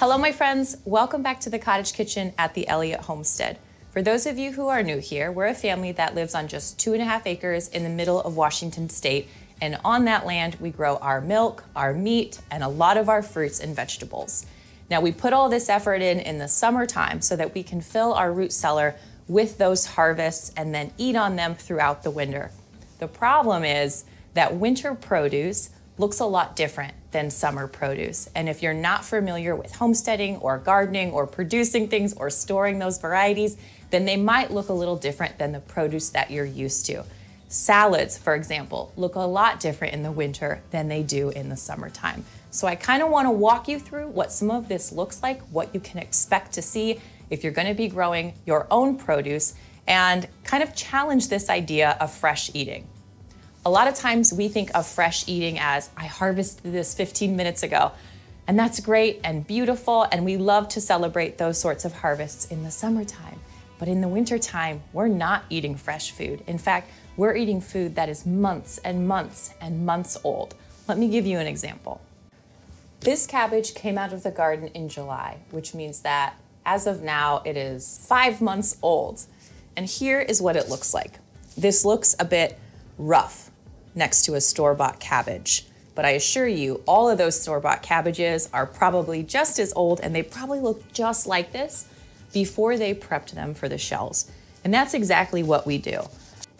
Hello, my friends. Welcome back to the Cottage Kitchen at the Elliott Homestead. For those of you who are new here, we're a family that lives on just two and a half acres in the middle of Washington state. And on that land, we grow our milk, our meat, and a lot of our fruits and vegetables. Now, we put all this effort in in the summertime so that we can fill our root cellar with those harvests and then eat on them throughout the winter. The problem is that winter produce looks a lot different than summer produce. And if you're not familiar with homesteading or gardening or producing things or storing those varieties, then they might look a little different than the produce that you're used to. Salads, for example, look a lot different in the winter than they do in the summertime. So I kind of want to walk you through what some of this looks like, what you can expect to see if you're going to be growing your own produce, and kind of challenge this idea of fresh eating. A lot of times we think of fresh eating as I harvested this 15 minutes ago. And that's great and beautiful, and we love to celebrate those sorts of harvests in the summertime. But in the wintertime, we're not eating fresh food. In fact, we're eating food that is months and months and months old. Let me give you an example. This cabbage came out of the garden in July, which means that as of now, it is five months old. And here is what it looks like. This looks a bit rough next to a store-bought cabbage. But I assure you, all of those store-bought cabbages are probably just as old and they probably look just like this before they prepped them for the shells. And that's exactly what we do.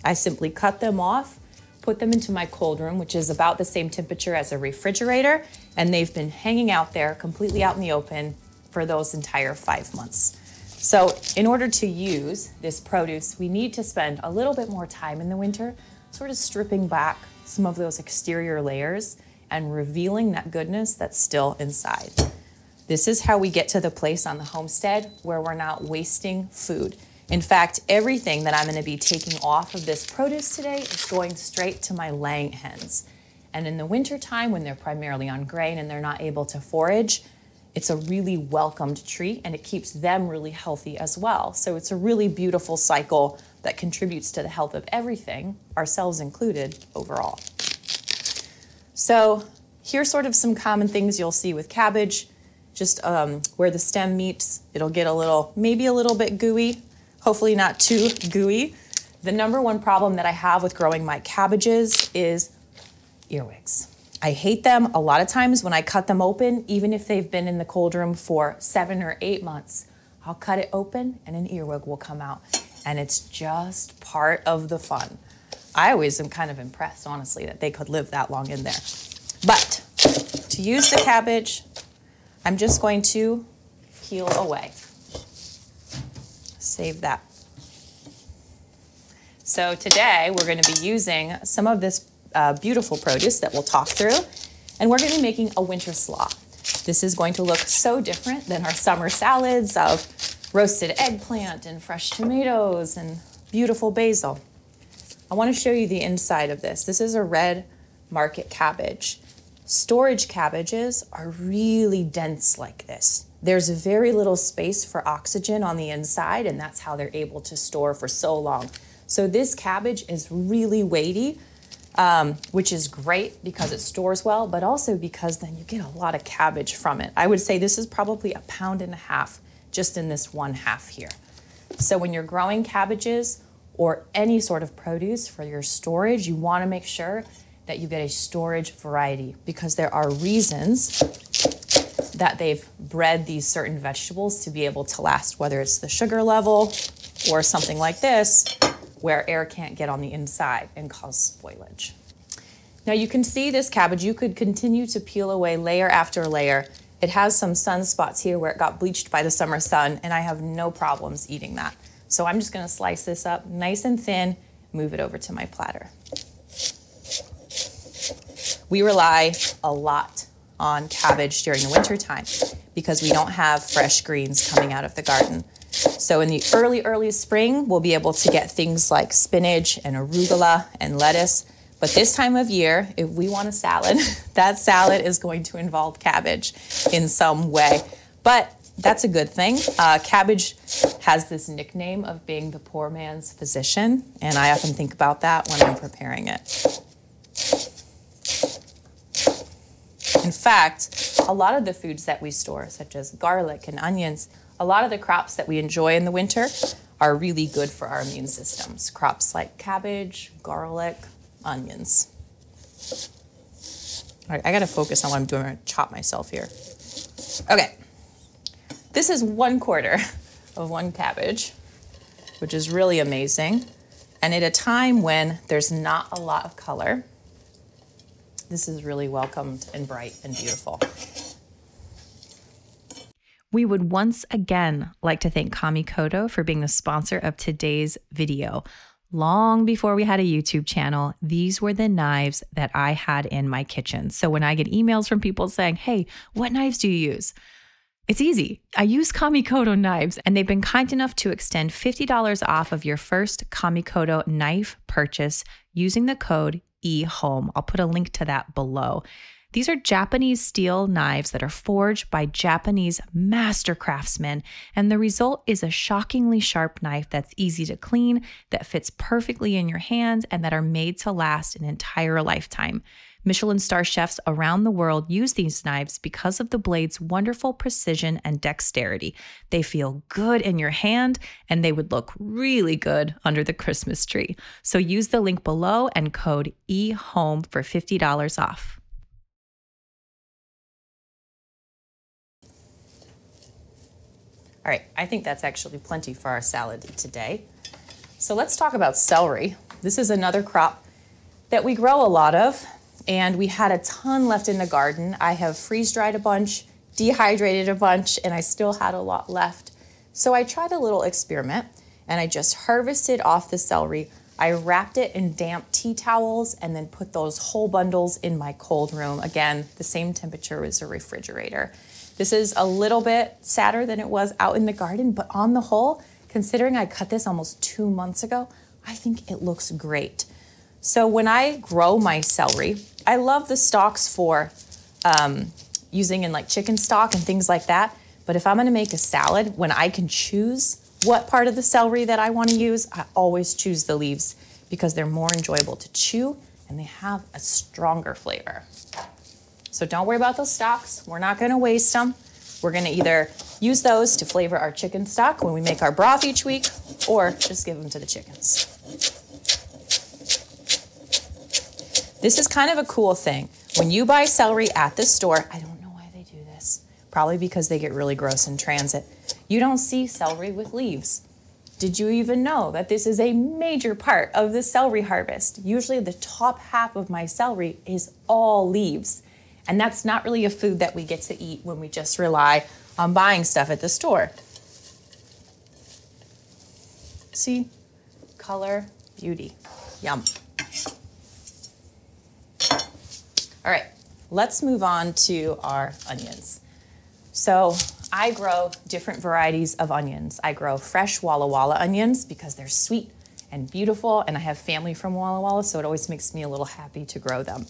I simply cut them off, put them into my cold room, which is about the same temperature as a refrigerator, and they've been hanging out there completely out in the open for those entire five months. So in order to use this produce, we need to spend a little bit more time in the winter sort of stripping back some of those exterior layers and revealing that goodness that's still inside. This is how we get to the place on the homestead where we're not wasting food. In fact, everything that I'm going to be taking off of this produce today is going straight to my laying hens. And in the wintertime, when they're primarily on grain and they're not able to forage, it's a really welcomed treat and it keeps them really healthy as well. So it's a really beautiful cycle that contributes to the health of everything, ourselves included, overall. So here's sort of some common things you'll see with cabbage. Just um, where the stem meets, it'll get a little, maybe a little bit gooey, hopefully not too gooey. The number one problem that I have with growing my cabbages is earwigs. I hate them a lot of times when I cut them open, even if they've been in the cold room for seven or eight months. I'll cut it open and an earwig will come out and it's just part of the fun. I always am kind of impressed, honestly, that they could live that long in there. But to use the cabbage, I'm just going to peel away. Save that. So today we're going to be using some of this uh, beautiful produce that we'll talk through, and we're going to be making a winter slaw. This is going to look so different than our summer salads of roasted eggplant and fresh tomatoes and beautiful basil. I want to show you the inside of this. This is a red market cabbage. Storage cabbages are really dense like this. There's very little space for oxygen on the inside, and that's how they're able to store for so long. So this cabbage is really weighty, um, which is great because it stores well, but also because then you get a lot of cabbage from it. I would say this is probably a pound and a half just in this one half here. So when you're growing cabbages or any sort of produce for your storage, you want to make sure that you get a storage variety because there are reasons that they've bred these certain vegetables to be able to last, whether it's the sugar level or something like this, where air can't get on the inside and cause spoilage. Now you can see this cabbage, you could continue to peel away layer after layer it has some sunspots here where it got bleached by the summer sun, and I have no problems eating that. So I'm just gonna slice this up nice and thin, move it over to my platter. We rely a lot on cabbage during the winter time because we don't have fresh greens coming out of the garden. So in the early, early spring, we'll be able to get things like spinach and arugula and lettuce but this time of year, if we want a salad, that salad is going to involve cabbage in some way. But that's a good thing. Uh, cabbage has this nickname of being the poor man's physician, and I often think about that when I'm preparing it. In fact, a lot of the foods that we store, such as garlic and onions, a lot of the crops that we enjoy in the winter are really good for our immune systems. Crops like cabbage, garlic, onions. All right, I gotta focus on what I'm doing. I'm gonna chop myself here. Okay, this is one quarter of one cabbage, which is really amazing. And at a time when there's not a lot of color, this is really welcomed and bright and beautiful. We would once again like to thank Kamikoto for being the sponsor of today's video. Long before we had a YouTube channel, these were the knives that I had in my kitchen. So when I get emails from people saying, Hey, what knives do you use? It's easy. I use Kamikoto knives, and they've been kind enough to extend $50 off of your first Kamikoto knife purchase using the code eHome. I'll put a link to that below. These are Japanese steel knives that are forged by Japanese master craftsmen, and the result is a shockingly sharp knife that's easy to clean, that fits perfectly in your hands, and that are made to last an entire lifetime. Michelin star chefs around the world use these knives because of the blade's wonderful precision and dexterity. They feel good in your hand and they would look really good under the Christmas tree. So use the link below and code EHOME for $50 off. All right, I think that's actually plenty for our salad today. So let's talk about celery. This is another crop that we grow a lot of, and we had a ton left in the garden. I have freeze dried a bunch, dehydrated a bunch, and I still had a lot left. So I tried a little experiment and I just harvested off the celery. I wrapped it in damp tea towels and then put those whole bundles in my cold room. Again, the same temperature as a refrigerator. This is a little bit sadder than it was out in the garden, but on the whole, considering I cut this almost two months ago, I think it looks great. So when I grow my celery, I love the stalks for um, using in like chicken stock and things like that. But if I'm gonna make a salad, when I can choose what part of the celery that I wanna use, I always choose the leaves because they're more enjoyable to chew and they have a stronger flavor. So don't worry about those stalks. We're not gonna waste them. We're gonna either use those to flavor our chicken stock when we make our broth each week, or just give them to the chickens. This is kind of a cool thing. When you buy celery at the store, I don't know why they do this, probably because they get really gross in transit. You don't see celery with leaves. Did you even know that this is a major part of the celery harvest? Usually, the top half of my celery is all leaves. And that's not really a food that we get to eat when we just rely on buying stuff at the store. See? Color, beauty. Yum. All right, let's move on to our onions. So I grow different varieties of onions. I grow fresh Walla Walla onions because they're sweet and beautiful, and I have family from Walla Walla, so it always makes me a little happy to grow them.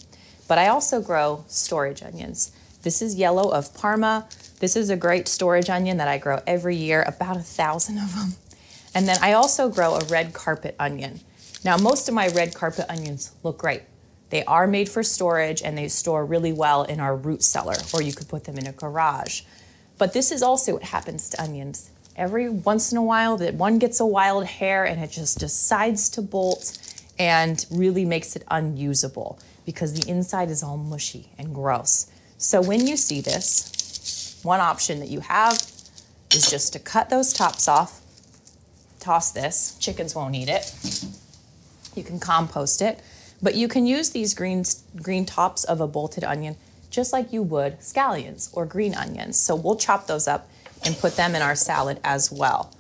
But I also grow storage onions. This is yellow of Parma. This is a great storage onion that I grow every year, about a thousand of them. And then I also grow a red carpet onion. Now, most of my red carpet onions look great. They are made for storage and they store really well in our root cellar, or you could put them in a garage. But this is also what happens to onions. Every once in a while, that one gets a wild hair and it just decides to bolt and really makes it unusable because the inside is all mushy and gross. So when you see this, one option that you have is just to cut those tops off, toss this, chickens won't eat it. You can compost it, but you can use these green, green tops of a bolted onion just like you would scallions or green onions. So we'll chop those up and put them in our salad as well.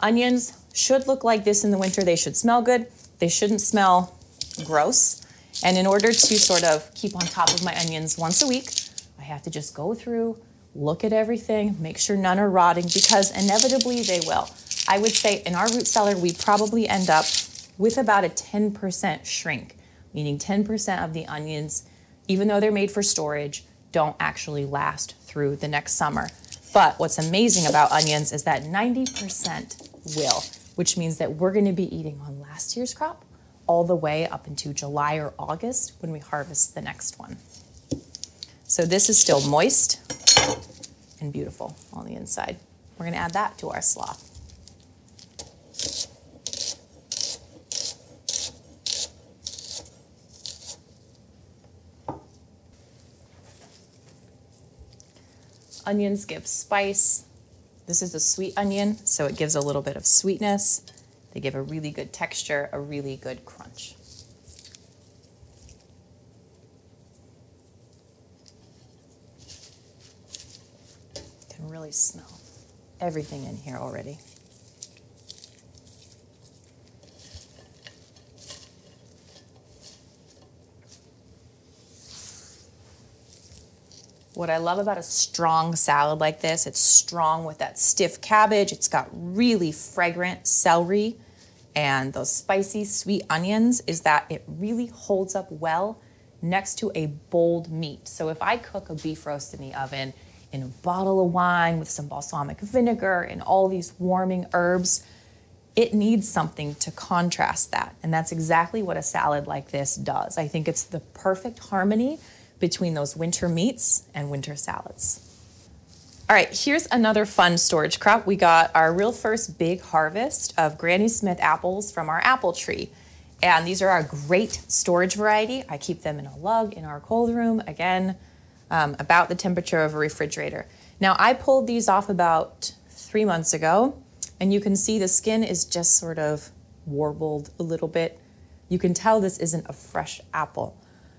Onions should look like this in the winter. They should smell good. They shouldn't smell gross. And in order to sort of keep on top of my onions once a week, I have to just go through, look at everything, make sure none are rotting because inevitably they will. I would say in our root cellar, we probably end up with about a 10% shrink, meaning 10% of the onions, even though they're made for storage, don't actually last through the next summer. But what's amazing about onions is that 90% will, which means that we're gonna be eating on last year's crop all the way up into July or August when we harvest the next one. So this is still moist and beautiful on the inside. We're gonna add that to our slaw. Onions give spice. This is a sweet onion, so it gives a little bit of sweetness. They give a really good texture, a really good crunch. You can really smell everything in here already. What I love about a strong salad like this, it's strong with that stiff cabbage. It's got really fragrant celery and those spicy sweet onions is that it really holds up well next to a bold meat. So if I cook a beef roast in the oven in a bottle of wine with some balsamic vinegar and all these warming herbs, it needs something to contrast that. And that's exactly what a salad like this does. I think it's the perfect harmony between those winter meats and winter salads. All right, here's another fun storage crop. We got our real first big harvest of Granny Smith apples from our apple tree. And these are our great storage variety. I keep them in a lug in our cold room, again, um, about the temperature of a refrigerator. Now, I pulled these off about three months ago, and you can see the skin is just sort of warbled a little bit. You can tell this isn't a fresh apple.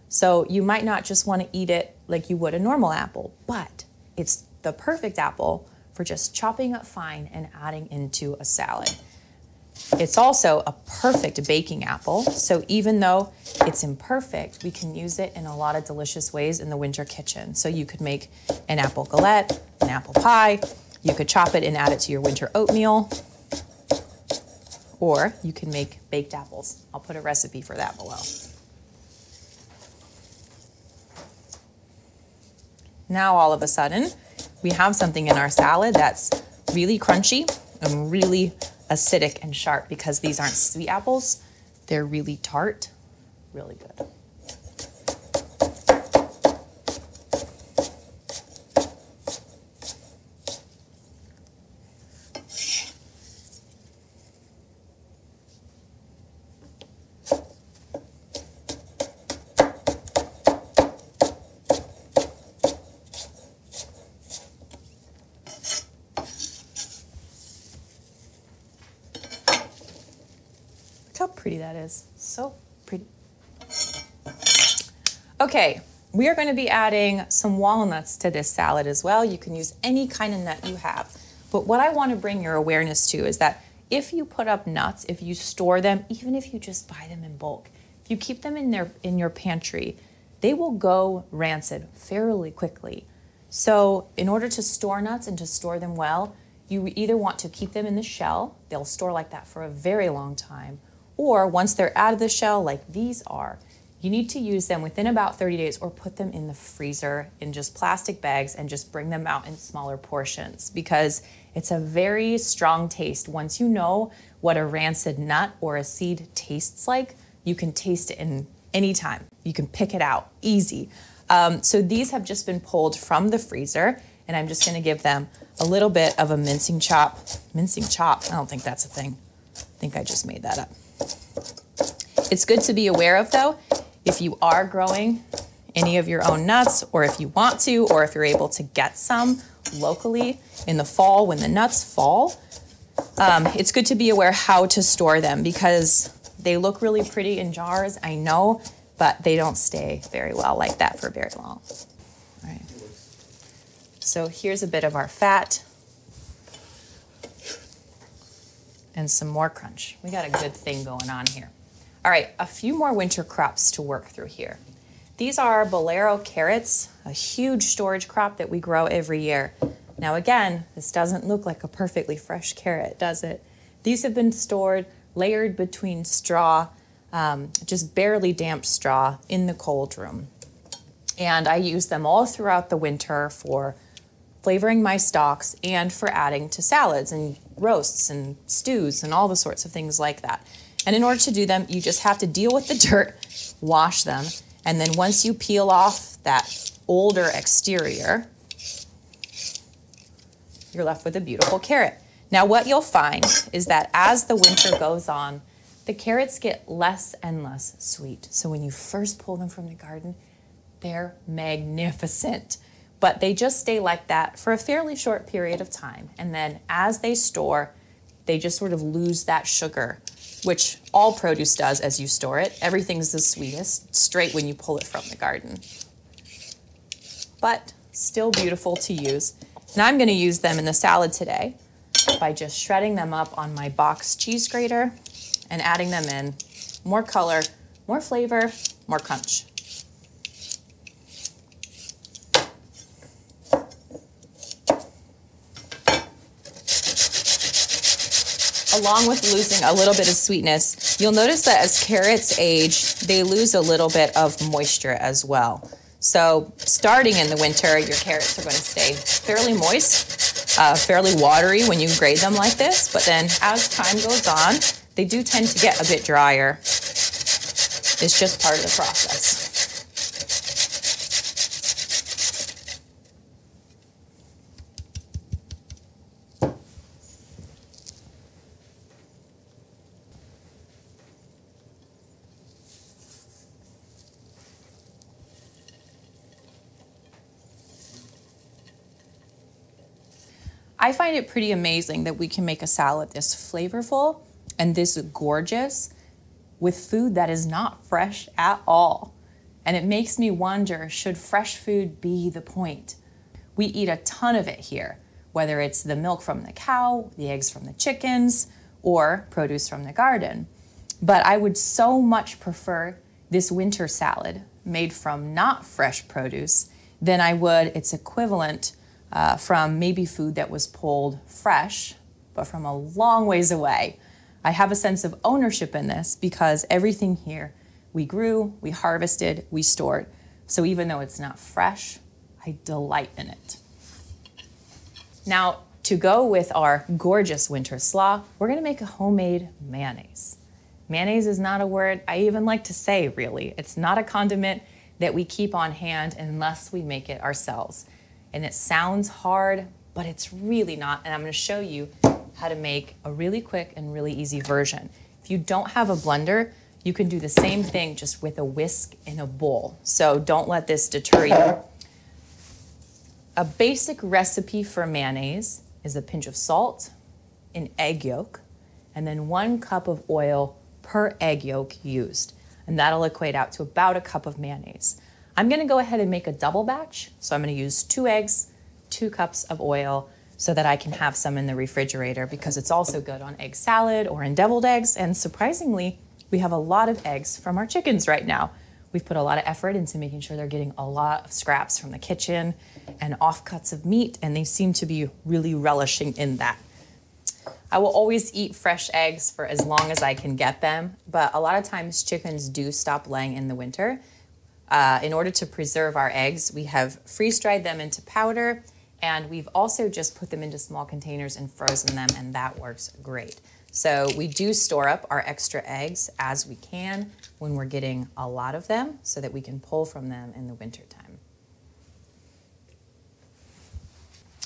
So you might not just want to eat it like you would a normal apple, but it's the perfect apple for just chopping up fine and adding into a salad. It's also a perfect baking apple, so even though it's imperfect, we can use it in a lot of delicious ways in the winter kitchen. So you could make an apple galette, an apple pie, you could chop it and add it to your winter oatmeal, or you can make baked apples. I'll put a recipe for that below. Now all of a sudden, we have something in our salad that's really crunchy and really acidic and sharp because these aren't sweet apples. They're really tart, really good. Look how pretty that is. So pretty. Okay, we are going to be adding some walnuts to this salad as well. You can use any kind of nut you have. But what I want to bring your awareness to is that if you put up nuts, if you store them, even if you just buy them in bulk, if you keep them in their in your pantry, they will go rancid fairly quickly. So, in order to store nuts and to store them well, you either want to keep them in the shell, they'll store like that for a very long time, or once they're out of the shell, like these are, you need to use them within about 30 days or put them in the freezer in just plastic bags and just bring them out in smaller portions because it's a very strong taste. Once you know what a rancid nut or a seed tastes like, you can taste it in any time. You can pick it out easy. Um, so these have just been pulled from the freezer and I'm just gonna give them a little bit of a mincing chop. Mincing chop, I don't think that's a thing. I think I just made that up. It's good to be aware of though, if you are growing any of your own nuts, or if you want to, or if you're able to get some locally in the fall when the nuts fall, um, it's good to be aware how to store them because they look really pretty in jars, I know, but they don't stay very well like that for very long. All right. So here's a bit of our fat and some more crunch. We got a good thing going on here. All right, a few more winter crops to work through here. These are bolero carrots, a huge storage crop that we grow every year. Now again, this doesn't look like a perfectly fresh carrot, does it? These have been stored layered between straw, um, just barely damp straw in the cold room. And I use them all throughout the winter for flavoring my stocks and for adding to salads and roasts and stews and all the sorts of things like that. And in order to do them, you just have to deal with the dirt, wash them, And then once you peel off that older exterior, you're left with a beautiful carrot. Now what you'll find is that as the winter goes on, the carrots get less and less sweet. So when you first pull them from the garden, they're magnificent. But they just stay like that for a fairly short period of time. And then as they store, they just sort of lose that sugar, which all produce does as you store it. Everything's the sweetest straight when you pull it from the garden. But still beautiful to use. And I'm going to use them in the salad today by just shredding them up on my box cheese grater and adding them in. More color, more flavor, more crunch. Along with losing a little bit of sweetness, you'll notice that as carrots age, they lose a little bit of moisture as well. So starting in the winter, your carrots are going to stay fairly moist, uh, fairly watery when you grade them like this. But then as time goes on, they do tend to get a bit drier. It's just part of the process. I find it pretty amazing that we can make a salad this flavorful and this gorgeous with food that is not fresh at all. And it makes me wonder should fresh food be the point? We eat a ton of it here, whether it's the milk from the cow, the eggs from the chickens, or produce from the garden. But I would so much prefer this winter salad made from not fresh produce than I would its equivalent uh, from maybe food that was pulled fresh, but from a long ways away. I have a sense of ownership in this because everything here we grew, we harvested, we stored. So even though it's not fresh, I delight in it. Now, to go with our gorgeous winter slaw, we're gonna make a homemade mayonnaise. Mayonnaise is not a word I even like to say, really. It's not a condiment that we keep on hand unless we make it ourselves and it sounds hard, but it's really not. And I'm gonna show you how to make a really quick and really easy version. If you don't have a blender, you can do the same thing just with a whisk in a bowl. So don't let this deter you. A basic recipe for mayonnaise is a pinch of salt, an egg yolk, and then one cup of oil per egg yolk used. And that'll equate out to about a cup of mayonnaise. I'm gonna go ahead and make a double batch. So I'm gonna use two eggs, two cups of oil, so that I can have some in the refrigerator because it's also good on egg salad or in deviled eggs. And surprisingly, we have a lot of eggs from our chickens right now. We've put a lot of effort into making sure they're getting a lot of scraps from the kitchen and offcuts of meat, and they seem to be really relishing in that. I will always eat fresh eggs for as long as I can get them, but a lot of times chickens do stop laying in the winter. Uh, in order to preserve our eggs, we have freeze dried them into powder and we've also just put them into small containers and frozen them, and that works great. So we do store up our extra eggs as we can when we're getting a lot of them so that we can pull from them in the wintertime.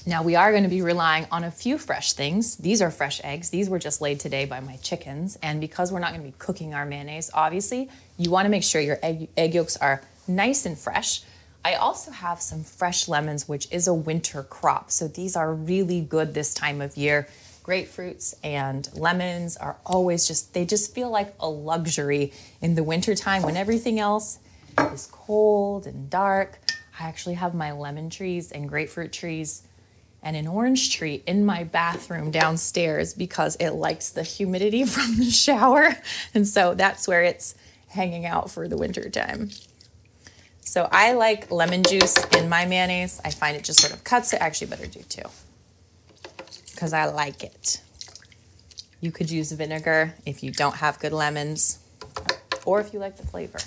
Now we are going to be relying on a few fresh things. These are fresh eggs. These were just laid today by my chickens. And because we're not going to be cooking our mayonnaise, obviously, you want to make sure your egg, egg yolks are nice and fresh. I also have some fresh lemons, which is a winter crop. So these are really good this time of year. Grapefruits and lemons are always just, they just feel like a luxury in the wintertime when everything else is cold and dark. I actually have my lemon trees and grapefruit trees and an orange tree in my bathroom downstairs because it likes the humidity from the shower. And so that's where it's hanging out for the winter time. So I like lemon juice in my mayonnaise. I find it just sort of cuts it. Actually, better do too because I like it. You could use vinegar if you don't have good lemons or if you like the flavor.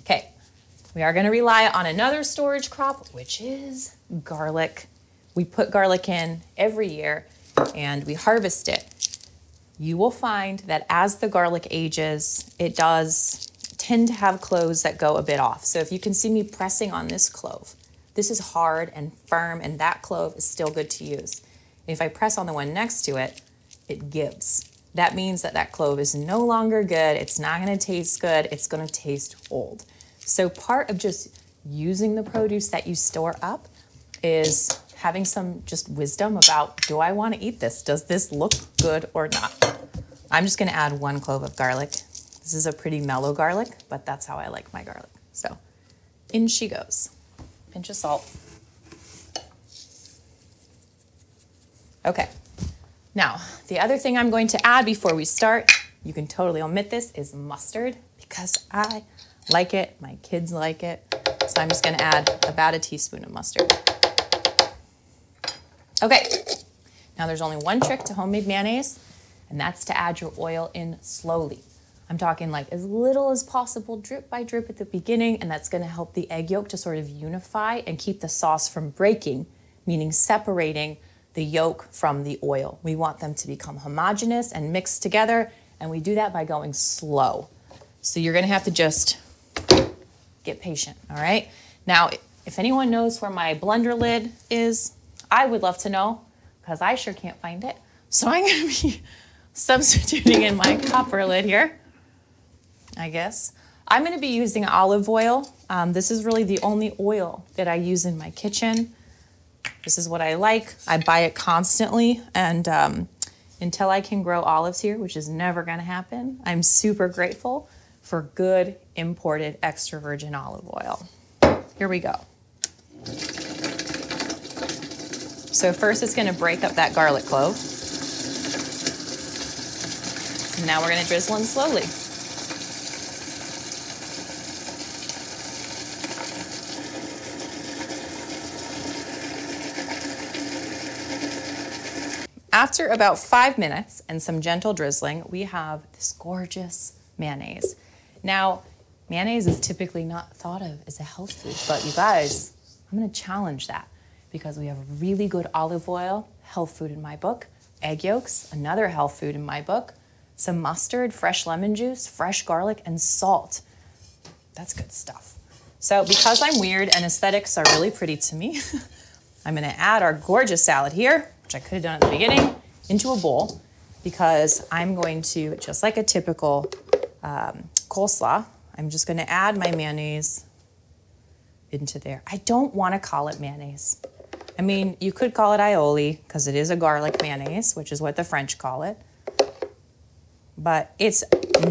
Okay, we are going to rely on another storage crop, which is garlic. We put garlic in every year and we harvest it. You will find that as the garlic ages, it does tend to have cloves that go a bit off. So if you can see me pressing on this clove, this is hard and firm and that clove is still good to use. If I press on the one next to it, it gives. That means that that clove is no longer good. It's not gonna taste good. It's gonna taste old. So part of just using the produce that you store up is having some just wisdom about, do I wanna eat this? Does this look good or not? I'm just gonna add one clove of garlic. This is a pretty mellow garlic, but that's how I like my garlic. So in she goes. Pinch of salt. Okay. Now, the other thing I'm going to add before we start, you can totally omit this, is mustard because I like it, my kids like it. So I'm just gonna add about a teaspoon of mustard. Okay, now there's only one trick to homemade mayonnaise, and that's to add your oil in slowly. I'm talking like as little as possible, drip by drip at the beginning, and that's gonna help the egg yolk to sort of unify and keep the sauce from breaking, meaning separating the yolk from the oil. We want them to become homogeneous and mixed together, and we do that by going slow. So you're gonna have to just get patient, all right? Now, if anyone knows where my blender lid is, I would love to know, because I sure can't find it. So I'm gonna be substituting in my copper lid here, I guess. I'm gonna be using olive oil. Um, this is really the only oil that I use in my kitchen. This is what I like. I buy it constantly, and um, until I can grow olives here, which is never going to happen, I'm super grateful for good imported extra virgin olive oil. Here we go. So first it's going to break up that garlic clove. Now we're going to drizzle in slowly. After about five minutes and some gentle drizzling, we have this gorgeous mayonnaise. Now, mayonnaise is typically not thought of as a health food, but you guys, I'm gonna challenge that because we have really good olive oil, health food in my book, egg yolks, another health food in my book, some mustard, fresh lemon juice, fresh garlic, and salt. That's good stuff. So because I'm weird and aesthetics are really pretty to me, I'm gonna add our gorgeous salad here which I could have done at the beginning, into a bowl because I'm going to, just like a typical um, coleslaw, I'm just going to add my mayonnaise into there. I don't want to call it mayonnaise. I mean, you could call it aioli because it is a garlic mayonnaise, which is what the French call it. But it's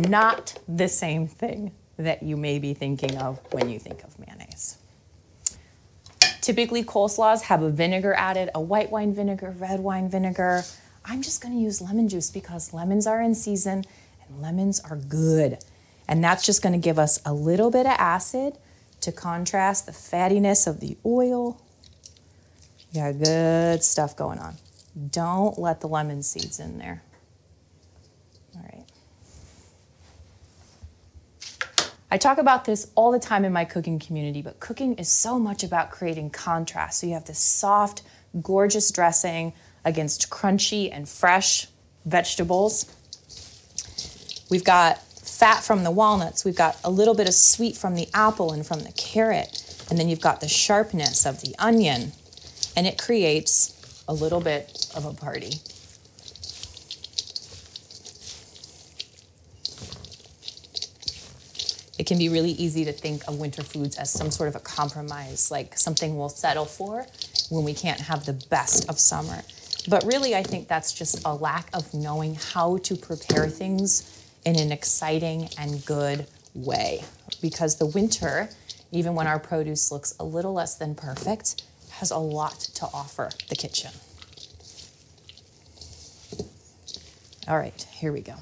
not the same thing that you may be thinking of when you think of mayonnaise. Typically, coleslaws have a vinegar added, a white wine vinegar, red wine vinegar. I'm just gonna use lemon juice because lemons are in season and lemons are good. And that's just gonna give us a little bit of acid to contrast the fattiness of the oil. You got good stuff going on. Don't let the lemon seeds in there. I talk about this all the time in my cooking community, but cooking is so much about creating contrast. So you have this soft, gorgeous dressing against crunchy and fresh vegetables. We've got fat from the walnuts, we've got a little bit of sweet from the apple and from the carrot, and then you've got the sharpness of the onion, and it creates a little bit of a party. It can be really easy to think of winter foods as some sort of a compromise, like something we'll settle for when we can't have the best of summer. But really, I think that's just a lack of knowing how to prepare things in an exciting and good way. Because the winter, even when our produce looks a little less than perfect, has a lot to offer the kitchen. All right, here we go.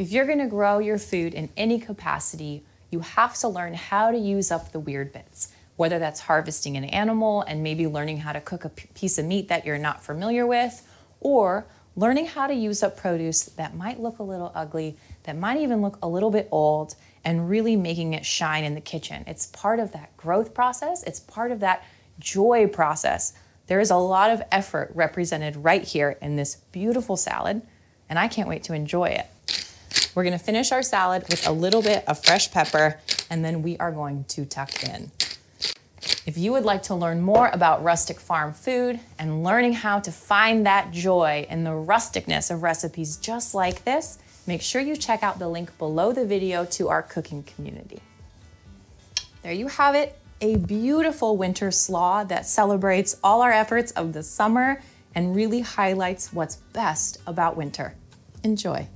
If you're gonna grow your food in any capacity, you have to learn how to use up the weird bits, whether that's harvesting an animal and maybe learning how to cook a piece of meat that you're not familiar with, or learning how to use up produce that might look a little ugly, that might even look a little bit old, and really making it shine in the kitchen. It's part of that growth process, it's part of that joy process. There is a lot of effort represented right here in this beautiful salad, and I can't wait to enjoy it. We're gonna finish our salad with a little bit of fresh pepper, and then we are going to tuck in. If you would like to learn more about rustic farm food and learning how to find that joy in the rusticness of recipes just like this, make sure you check out the link below the video to our cooking community. There you have it, a beautiful winter slaw that celebrates all our efforts of the summer and really highlights what's best about winter. Enjoy.